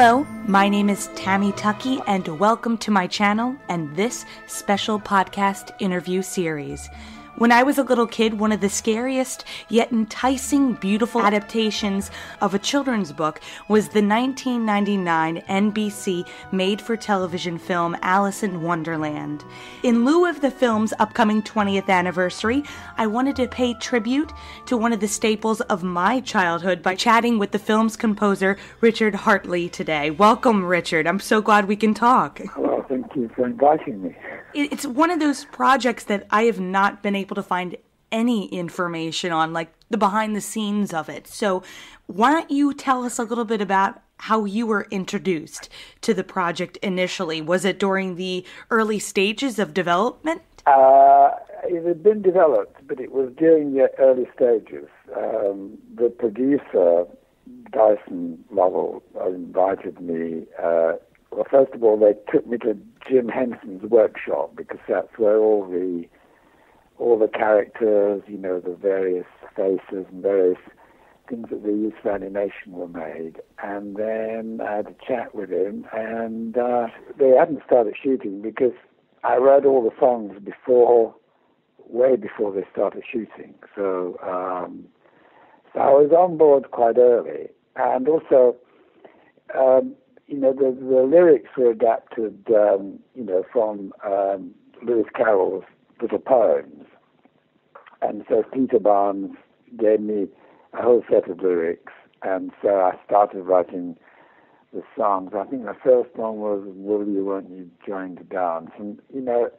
Hello, my name is Tammy Tuckey, and welcome to my channel and this special podcast interview series. When I was a little kid, one of the scariest yet enticing, beautiful adaptations of a children's book was the 1999 NBC made for television film Alice in Wonderland. In lieu of the film's upcoming 20th anniversary, I wanted to pay tribute to one of the staples of my childhood by chatting with the film's composer, Richard Hartley, today. Welcome, Richard. I'm so glad we can talk. You for inviting me it's one of those projects that I have not been able to find any information on, like the behind the scenes of it. So, why don't you tell us a little bit about how you were introduced to the project initially? Was it during the early stages of development? Uh, it had been developed, but it was during the early stages. Um, the producer, Dyson Lovell, invited me. Uh, well, first of all, they took me to Jim Henson's workshop because that's where all the all the characters, you know, the various faces and various things that they used for animation were made. And then I had a chat with him, and uh, they hadn't started shooting because I wrote all the songs before, way before they started shooting. So, um, so I was on board quite early, and also. Um, you know, the, the lyrics were adapted, um, you know, from um, Lewis Carroll's little poems. And so Peter Barnes gave me a whole set of lyrics, and so I started writing the songs. I think the first one was "Will You, Won't You Join the Dance," and you know,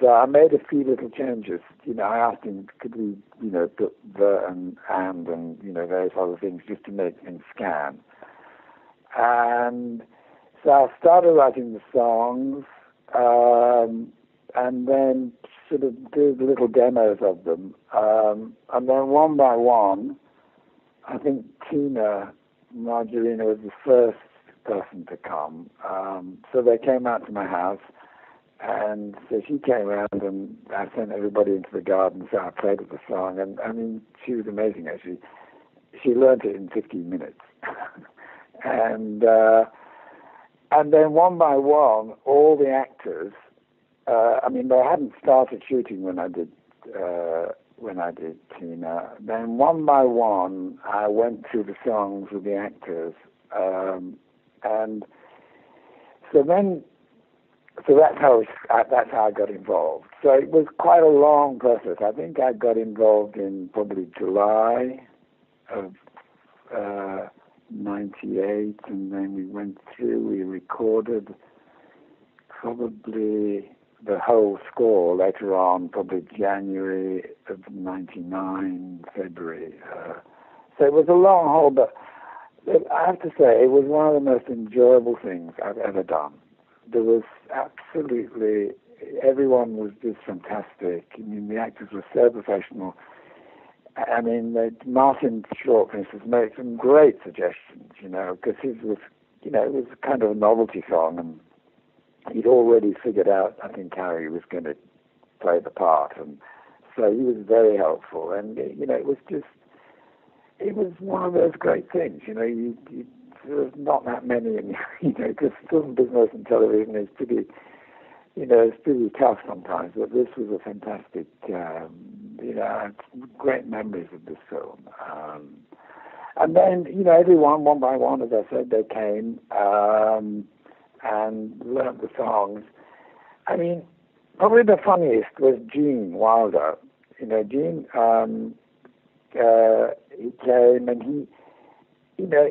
so I made a few little changes. You know, I asked him, could we, you know, put the and and and you know various other things just to make things scan. And so I started writing the songs, um, and then sort of did little demos of them. Um, and then one by one, I think Tina Majorino was the first person to come. Um, so they came out to my house, and so she came around, and I sent everybody into the garden. So I played with the song, and I mean, she was amazing. Actually, she learned it in 15 minutes. And uh, and then one by one, all the actors. Uh, I mean, they hadn't started shooting when I did uh, when I did Tina. Then one by one, I went through the songs with the actors, um, and so then, so that's how that's how I got involved. So it was quite a long process. I think I got involved in probably July of. Uh, 98, and then we went through, we recorded probably the whole score later on, probably January of 99, February. Uh, so it was a long haul, but I have to say, it was one of the most enjoyable things I've ever done. There was absolutely, everyone was just fantastic. I mean, the actors were so professional I mean, uh, Martin Short, for instance, made some great suggestions, you know, because his was, you know, it was kind of a novelty song, and he'd already figured out, I think, how he was going to play the part, and so he was very helpful, and you know, it was just, it was one of those great things, you know, you, you there's not that many, and you know, because film business and television is pretty you know, it's pretty tough sometimes, but this was a fantastic, um, you know, great memories of this film. Um, and then, you know, everyone, one by one, as I said, they came um, and learned the songs. I mean, probably the funniest was Gene Wilder. You know, Gene, um, uh, he came and he, you know,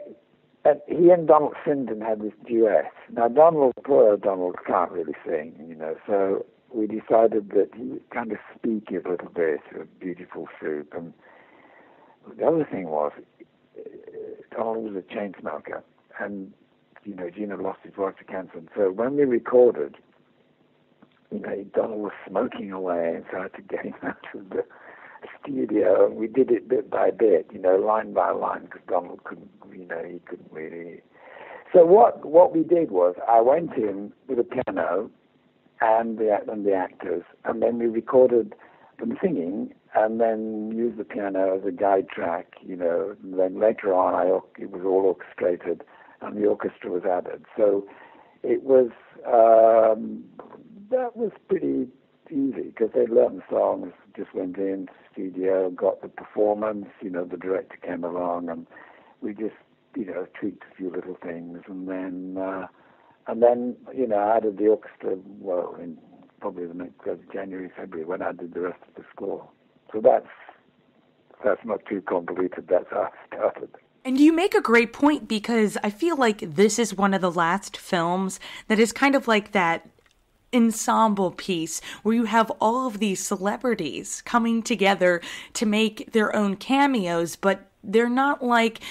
and he and Donald Sinden had this duet. Now, Donald, poor Donald, can't really sing, you know, so we decided that he would kind of speak a little bit of Beautiful Soup. And the other thing was, uh, Donald was a chain smoker, and, you know, Gene lost his wife to cancer. And so when we recorded, you know, Donald was smoking away, and so I had to get him out of the studio, and we did it bit by bit, you know, line by line, because Donald couldn't, you know, he couldn't really. So what what we did was I went in with a piano and the and the actors, and then we recorded them singing, and then used the piano as a guide track, you know. And then later on, I it was all orchestrated, and the orchestra was added. So it was um, that was pretty easy because they learned the songs, just went in studio, got the performance. You know, the director came along, and we just you know tweaked a few little things, and then uh, and then you know I added the orchestra. Well, in probably the next uh, January, February when I did the rest of the score. So that's that's not too convoluted. That's how I started. And you make a great point because I feel like this is one of the last films that is kind of like that ensemble piece where you have all of these celebrities coming together to make their own cameos, but they're not like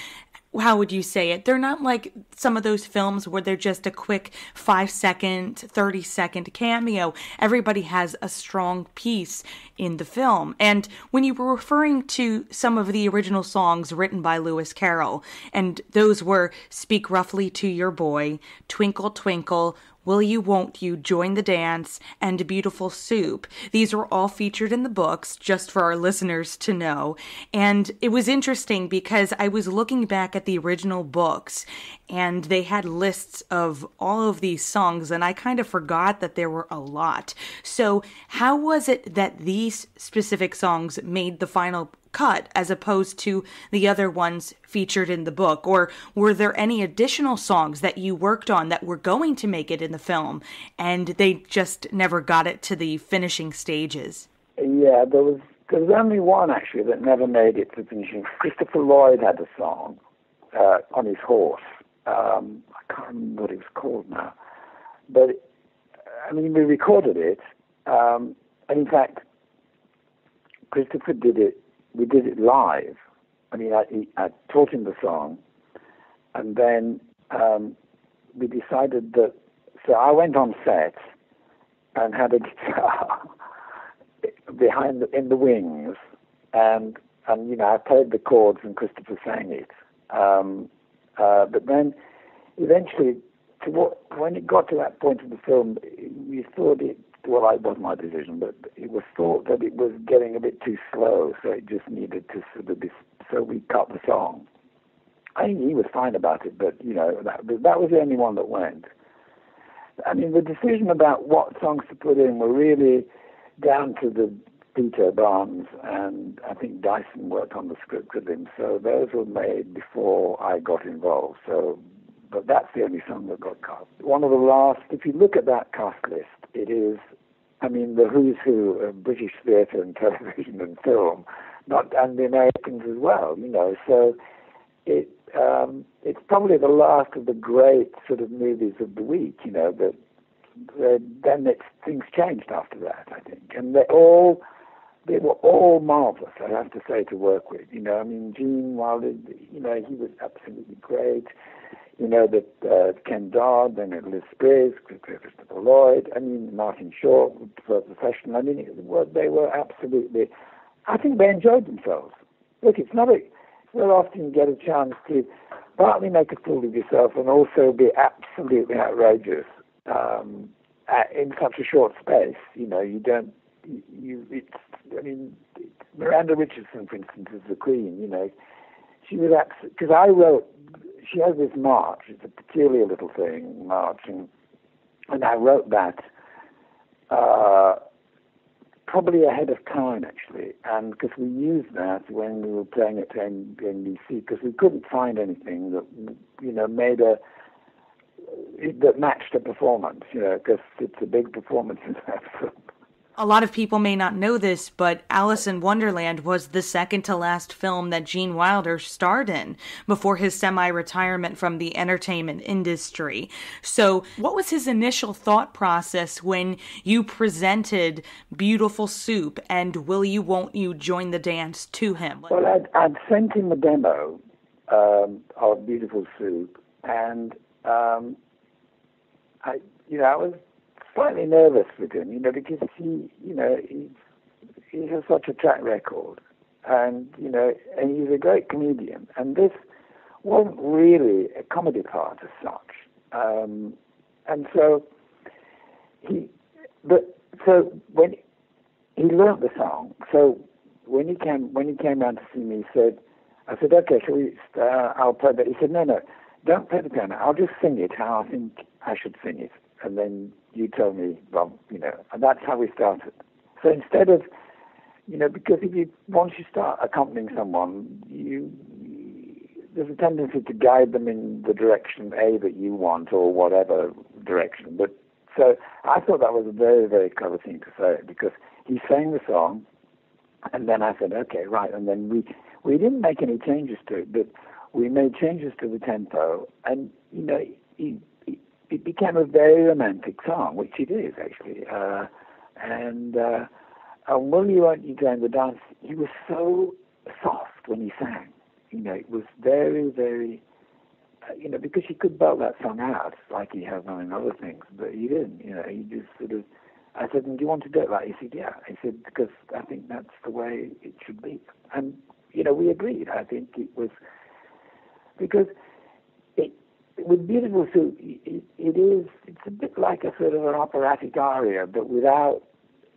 how would you say it? They're not like some of those films where they're just a quick five second, 30 second cameo. Everybody has a strong piece in the film. And when you were referring to some of the original songs written by Lewis Carroll, and those were Speak Roughly to Your Boy, Twinkle Twinkle, Will You Won't You Join the Dance, and Beautiful Soup. These were all featured in the books, just for our listeners to know. And it was interesting because I was looking back at the original books and they had lists of all of these songs, and I kind of forgot that there were a lot. So, how was it that these specific songs made the final cut as opposed to the other ones featured in the book? Or were there any additional songs that you worked on that were going to make it in the film and they just never got it to the finishing stages? Yeah, there was there was only one actually that never made it to finishing. Christopher Lloyd had a song uh, on his horse. Um, I can't remember what it was called now, but I mean we recorded it, um, and in fact, Christopher did it we did it live. I mean, I, I taught him the song, and then um, we decided that. So I went on set and had a guitar behind the, in the wings, and and you know I played the chords and Christopher sang it. Um, uh, but then eventually, to what, when it got to that point of the film, we thought it well, it was my decision, but it was thought that it was getting a bit too slow, so it just needed to sort of be, so we cut the song. I think he was fine about it, but you know that that was the only one that went. I mean, the decision about what songs to put in were really down to the Peter Barnes, and I think Dyson worked on the script with him, so those were made before I got involved. So, but that's the only song that got cut. One of the last, if you look at that cast list, it is, I mean, the who's who of British theatre and television and film, not and the Americans as well. You know, so it um, it's probably the last of the great sort of movies of the week. You know, that then it's, things changed after that. I think, and they all they were all marvelous. I have to say to work with. You know, I mean, Gene Wilder. You know, he was absolutely great you know, that uh, Ken Dodd, then Liz Spriggs, Christopher Lloyd, I mean, Martin Short, for professional. I mean, they were absolutely, I think they enjoyed themselves. Look, it's not a, well often get a chance to partly make a fool of yourself and also be absolutely outrageous um, in such a short space. You know, you don't, you it's, I mean, Miranda Richardson, for instance, is the queen, you know, she was absolutely, because I wrote she has this march. It's a peculiar little thing, marching, and I wrote that uh, probably ahead of time actually, and because we used that when we were playing at NBC, because we couldn't find anything that you know made a that matched a performance, you know, because it's a big performance in that film. A lot of people may not know this, but Alice in Wonderland was the second to last film that Gene Wilder starred in before his semi retirement from the entertainment industry. So, what was his initial thought process when you presented Beautiful Soup and Will You Won't You Join the Dance to him? Well, I'd, I'd sent him a demo um, of Beautiful Soup, and um, I, you know, I was slightly nervous with him, you know, because he, you know, he, he has such a track record, and you know, and he's a great comedian, and this wasn't really a comedy part as such, um, and so he, but so when he learned the song, so when he came when he came round to see me, he said, I said, okay, shall we? Uh, I'll play that. He said, no, no, don't play the piano. I'll just sing it how I think I should sing it, and then you tell me, well, you know, and that's how we started. So instead of, you know, because if you once you start accompanying someone, you there's a tendency to guide them in the direction A that you want or whatever direction. But so I thought that was a very, very clever thing to say because he sang the song and then I said, okay, right. And then we, we didn't make any changes to it, but we made changes to the tempo and, you know, it, it, became a very romantic song, which it is actually. Uh, and, uh, you went during the dance, he was so soft when he sang you know, it was very, very, uh, you know, because he could belt that song out like he has done in other things, but he didn't. You know, he just sort of. I said, "Do you want to do it like?" He said, "Yeah." I said, "Because I think that's the way it should be," and you know, we agreed. I think it was because it with beautiful soup, it, it is. It's a bit like a sort of an operatic aria, but without,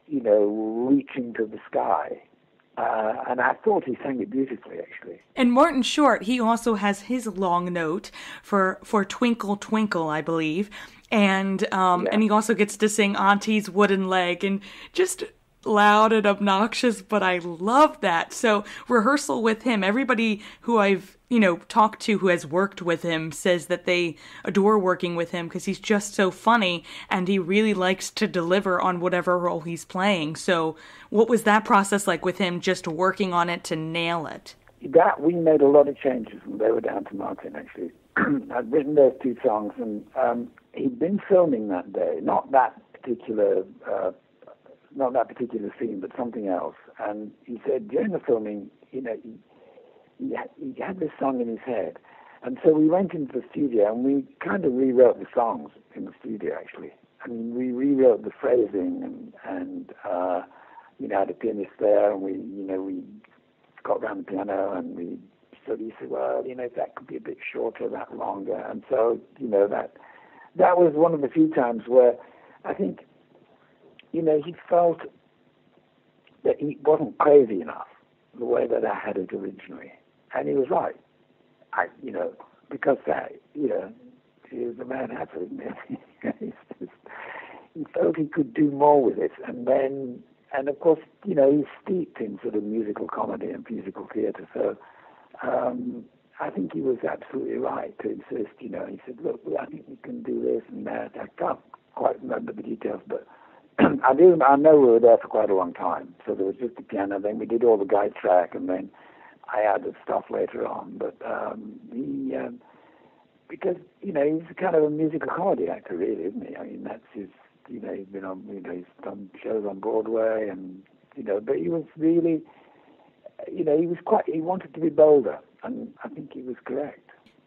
you know, reaching to the sky. Uh, and I thought he sang it beautifully, actually. And Martin Short, he also has his long note for for Twinkle Twinkle, I believe, and um, yeah. and he also gets to sing Auntie's Wooden Leg, and just loud and obnoxious, but I love that. So rehearsal with him, everybody who I've you know talked to who has worked with him says that they adore working with him because he's just so funny and he really likes to deliver on whatever role he's playing. So what was that process like with him, just working on it to nail it? That we made a lot of changes when they were down to Martin actually. I'd written those two songs and um, he'd been filming that day, not that particular uh, not that particular scene, but something else. And he said during the filming, you know, he, he, had, he had this song in his head. And so we went into the studio and we kind of rewrote the songs in the studio, actually. I mean, we rewrote the phrasing and, and uh, you know, had a pianist there and we, you know, we got around the piano and we, so he said, well, you know, that could be a bit shorter, that longer. And so, you know, that, that was one of the few times where I think you know, he felt that he wasn't crazy enough the way that I had it originally. And he was right. I, you know, because that, you know, he was a man has to admit, he felt he could do more with it. And then, and of course, you know, he's steeped in sort of musical comedy and musical theatre. So um, I think he was absolutely right to insist, you know, he said, look, I think we can do this and that. I can't quite remember the details, but I do. I know we were there for quite a long time. So there was just the piano. Then we did all the guide track, and then I added stuff later on. But um, he, um, because you know, he's kind of a musical comedy actor, really, isn't he? I mean, that's his. You know, he's been on. You know, he's done shows on Broadway, and you know, but he was really, you know, he was quite. He wanted to be bolder, and I think he was correct.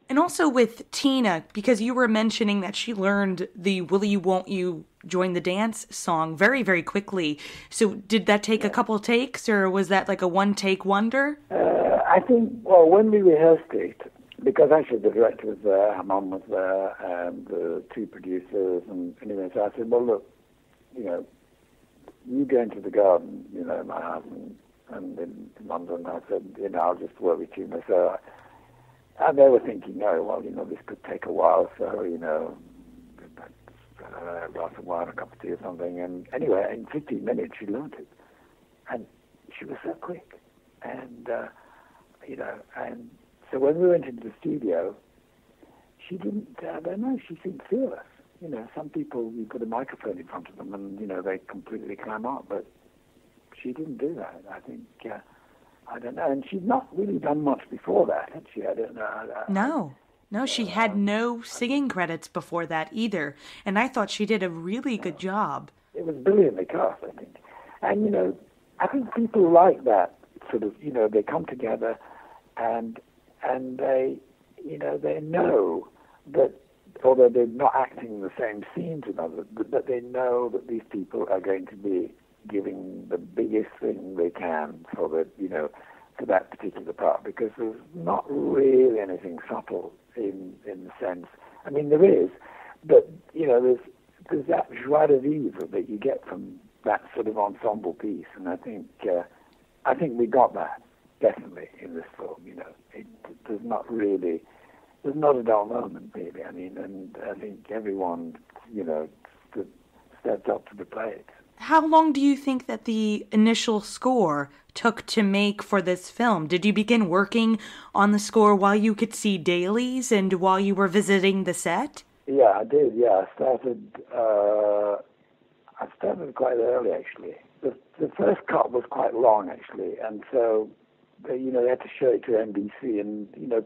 And also with Tina, because you were mentioning that she learned the Will You Won't You Join the Dance song very, very quickly. So did that take a couple takes or was that like a one take wonder? Uh, I think, well, when we rehearsed it, because actually the director was there, her mum was there, and the two producers, and anyway, so I said, well, look, you know, you go into the garden, you know, my house, and, and in London, I said, you know, I'll just work with you. So and they were thinking, oh, well, you know, this could take a while, so, you know, uh, a glass of wine, a cup of tea or something. And anyway, in 15 minutes, she learned it. And she was so quick. And, uh, you know, and so when we went into the studio, she didn't, I don't know, she seemed fearless. You know, some people, you put a microphone in front of them and, you know, they completely climb up, but she didn't do that. I think, uh, I don't know. And she'd not really done much before that, had she? I don't know. I, no. No, she had no singing credits before that either. And I thought she did a really good job. It was brilliantly cast, I think. And, you know, I think people like that sort of, you know, they come together and and they, you know, they know that although they're not acting in the same scenes others, but that they know that these people are going to be giving the biggest thing they can for the, you know, for that particular part because there's not really anything subtle in in the sense. I mean, there is, but you know, there's there's that joie de vivre that you get from that sort of ensemble piece, and I think uh, I think we got that definitely in this film. You know, it, there's not really there's not a dull moment really. I mean, and I think everyone, you know, stepped up to the plate. How long do you think that the initial score took to make for this film? Did you begin working on the score while you could see dailies and while you were visiting the set? Yeah, I did. Yeah, I started. Uh, I started quite early actually. The the first cut was quite long actually, and so they, you know they had to show it to NBC, and you know,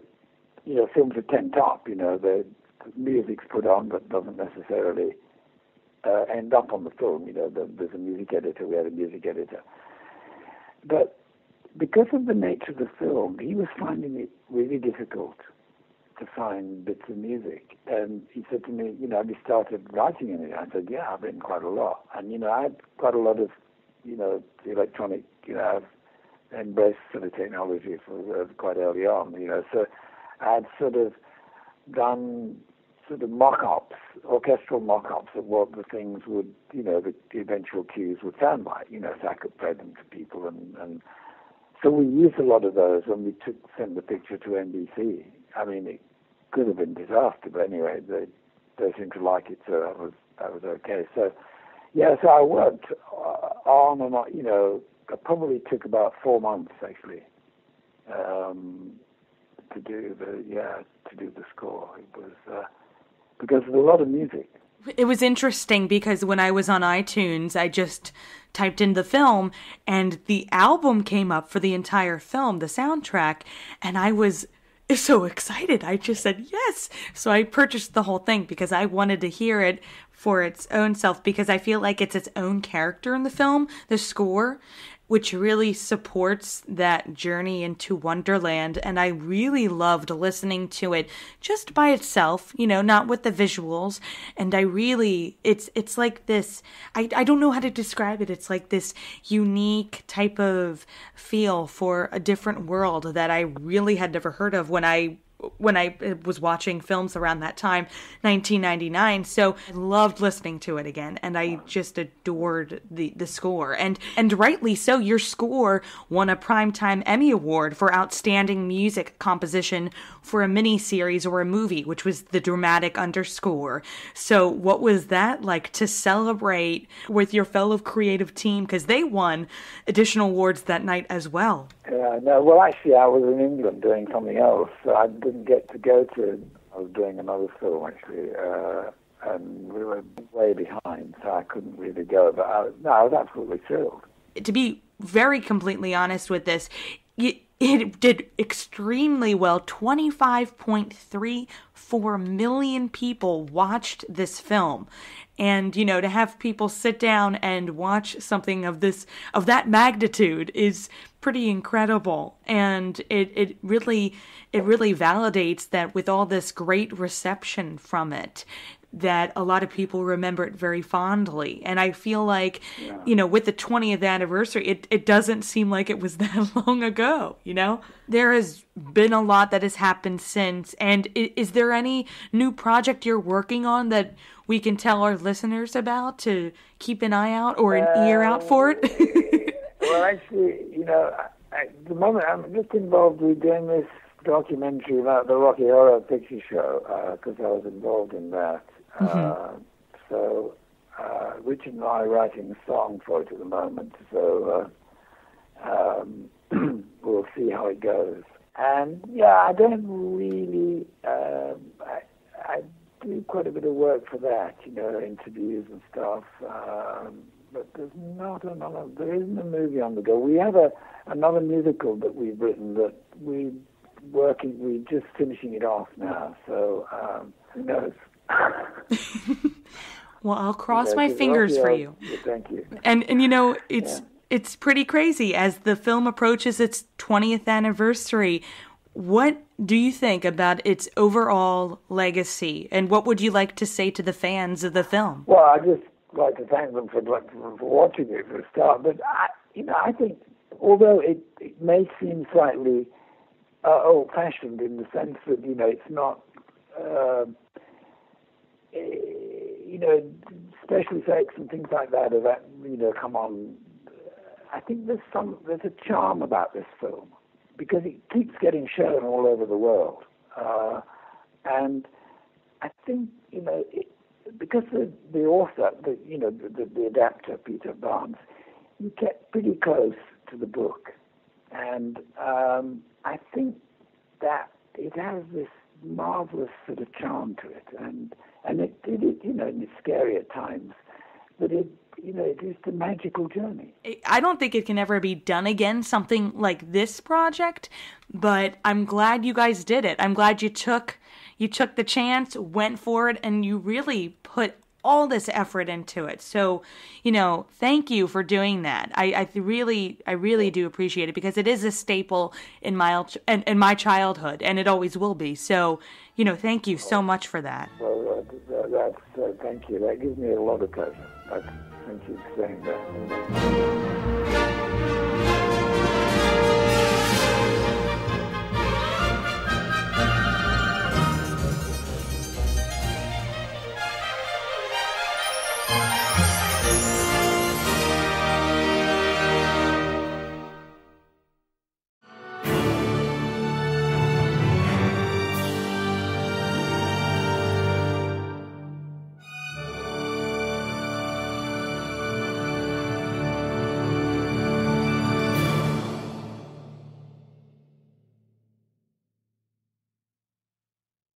you know films are temped up. You know the, the music's put on, but doesn't necessarily uh, end up on the film. You know, the, there's a music editor. We had a music editor, but because of the nature of the film, he was finding it really difficult to find bits of music. And he said to me, you know, have you started writing in it? I said, yeah, I've written quite a lot. And, you know, I had quite a lot of, you know, electronic, you know, I've embraced sort of technology for uh, quite early on, you know. So I had sort of done sort of mock-ups, orchestral mock-ups of what the things would, you know, the, the eventual cues would sound like, you know, so I could play them to people. And, and so we used a lot of those when we took sent the picture to NBC. I mean, it could have been disaster, but anyway, they they seemed to like it, so that was that was okay. So yeah, so I worked uh, on and on. You know, it probably took about four months actually um, to do the yeah to do the score. It was uh, because there's a lot of music. It was interesting because when I was on iTunes, I just typed in the film and the album came up for the entire film, the soundtrack, and I was so excited. I just said yes. So I purchased the whole thing because I wanted to hear it for its own self because I feel like it's its own character in the film, the score which really supports that journey into Wonderland. And I really loved listening to it just by itself, you know, not with the visuals. And I really, it's, it's like this, I, I don't know how to describe it. It's like this unique type of feel for a different world that I really had never heard of when I when I uh, was watching films around that time, 1999. So I loved listening to it again, and I just adored the the score. And and rightly so. Your score won a Primetime Emmy Award for outstanding music composition for a mini series or a movie, which was the dramatic underscore. So what was that like to celebrate with your fellow creative team because they won additional awards that night as well? Yeah, no, well, actually, I was in England doing something else, so I didn't get to go to. I was doing another film actually, uh, and we were way behind, so I couldn't really go. But I, no, I was absolutely thrilled. To be very completely honest with this, it, it did extremely well. 25.34 million people watched this film and you know to have people sit down and watch something of this of that magnitude is pretty incredible and it it really it really validates that with all this great reception from it that a lot of people remember it very fondly. And I feel like, yeah. you know, with the 20th anniversary, it, it doesn't seem like it was that long ago, you know? There has been a lot that has happened since. And is, is there any new project you're working on that we can tell our listeners about to keep an eye out or an uh, ear out for it? well, actually, you know, at the moment I'm just involved with doing this documentary about the Rocky Horror Picture Show because uh, I was involved in that. Mm-hmm. Uh, so uh, Richard and I are writing a song for it at the moment. So uh, um, we'll see how it goes. And yeah, I don't really. Um, do quite a bit of work for that, you know, interviews and stuff. Um, but there's not another. There isn't a movie on the go. We have a another musical that we've written that we're working. We're just finishing it off now. So um, who knows? well, I'll cross my fingers for you. Yeah, thank you. And and you know it's. Yeah. It's pretty crazy as the film approaches its 20th anniversary. What do you think about its overall legacy, and what would you like to say to the fans of the film? Well, I just like to thank them for, for watching it for a start. But I, you know, I think although it, it may seem slightly uh, old-fashioned in the sense that you know it's not, uh, you know, special effects and things like that. That you know, come on. I think there's some there's a charm about this film because it keeps getting shown all over the world. Uh, And I think, you know, it, because the, the author, the, you know, the, the adapter, Peter Barnes, he kept pretty close to the book. And um, I think that it has this marvelous sort of charm to it. And, and it, did it, you know, it's scary at times, but it, you know, it is a magical journey. I don't think it can ever be done again, something like this project, but I'm glad you guys did it. I'm glad you took you took the chance, went for it, and you really put all this effort into it. So, you know, thank you for doing that. I, I really, I really do appreciate it because it is a staple in my in, in my childhood, and it always will be. So, you know, thank you so much for that. Well, uh, that's uh, thank you. That gives me a lot of pleasure. I think he'd saying that.